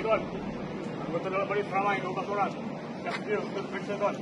Iron. Anggota dalam balik ramai, 12 orang. Yang kecil, kecil, kecil, kecil,